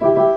Bye.